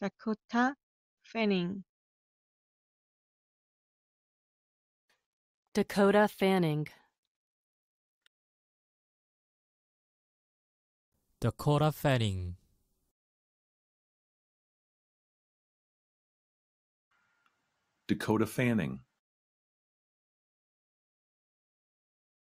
Dakota Fanning. Dakota Fanning. Dakota Fanning. Dakota Fanning.